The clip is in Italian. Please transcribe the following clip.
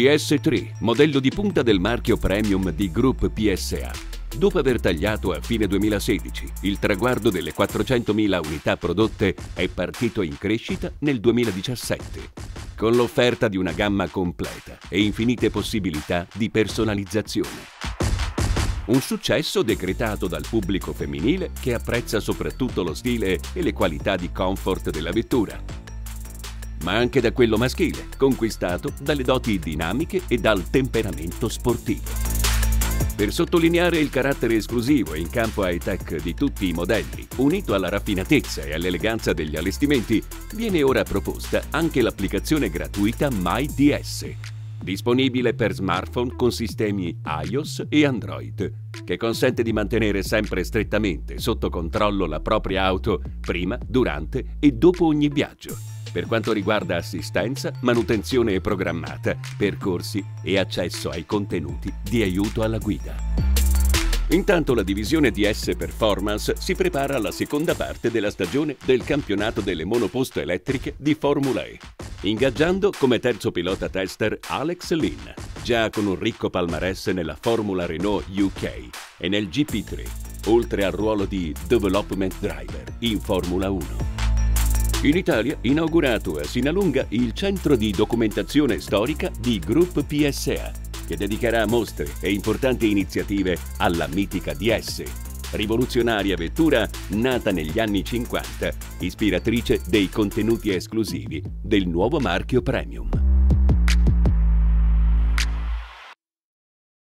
DS3, modello di punta del marchio premium di Group PSA. Dopo aver tagliato a fine 2016 il traguardo delle 400.000 unità prodotte, è partito in crescita nel 2017, con l'offerta di una gamma completa e infinite possibilità di personalizzazione. Un successo decretato dal pubblico femminile che apprezza soprattutto lo stile e le qualità di comfort della vettura, ma anche da quello maschile, conquistato dalle doti dinamiche e dal temperamento sportivo. Per sottolineare il carattere esclusivo in campo high-tech di tutti i modelli, unito alla raffinatezza e all'eleganza degli allestimenti, viene ora proposta anche l'applicazione gratuita MyDS, disponibile per smartphone con sistemi iOS e Android, che consente di mantenere sempre strettamente sotto controllo la propria auto prima, durante e dopo ogni viaggio per quanto riguarda assistenza, manutenzione programmata, percorsi e accesso ai contenuti di aiuto alla guida. Intanto la divisione DS Performance si prepara alla seconda parte della stagione del campionato delle monoposto elettriche di Formula E, ingaggiando come terzo pilota tester Alex Lynn, già con un ricco palmarès nella Formula Renault UK e nel GP3, oltre al ruolo di Development Driver in Formula 1. In Italia, inaugurato a Sinalunga il centro di documentazione storica di Group PSA, che dedicherà mostre e importanti iniziative alla mitica DS, rivoluzionaria vettura nata negli anni 50, ispiratrice dei contenuti esclusivi del nuovo marchio Premium.